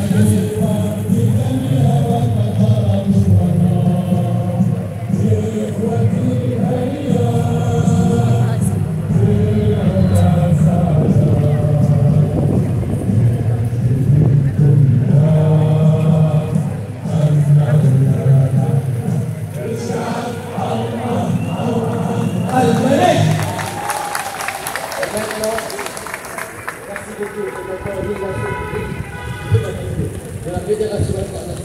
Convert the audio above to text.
Merci beaucoup. すいません。